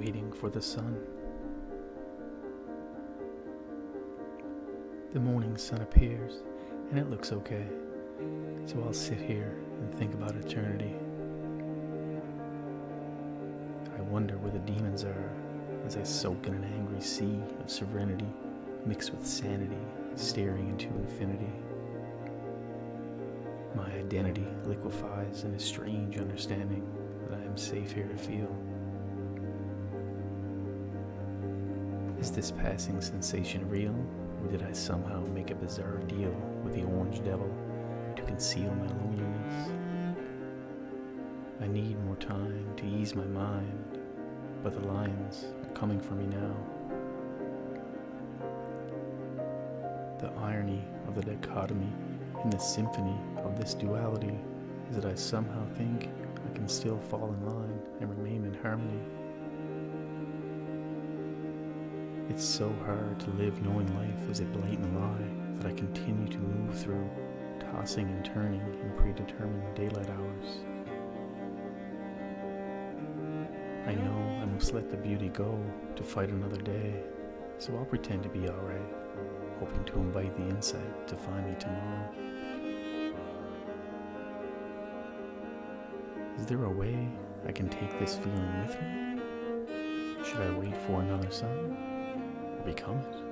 waiting for the sun. The morning sun appears, and it looks okay, so I'll sit here and think about eternity. I wonder where the demons are as I soak in an angry sea of serenity mixed with sanity, staring into infinity. My identity liquefies in a strange understanding that I am safe here to feel. Is this passing sensation real, or did I somehow make a bizarre deal with the orange devil to conceal my loneliness? I need more time to ease my mind, but the lions are coming for me now. The irony of the dichotomy in the symphony of this duality is that I somehow think I can still fall in line and remain in harmony. It's so hard to live knowing life is a blatant lie that I continue to move through, tossing and turning in predetermined daylight hours. I know I must let the beauty go to fight another day, so I'll pretend to be alright hoping to invite the insight to find me tomorrow. Is there a way I can take this feeling with me? Should I wait for another sun become it?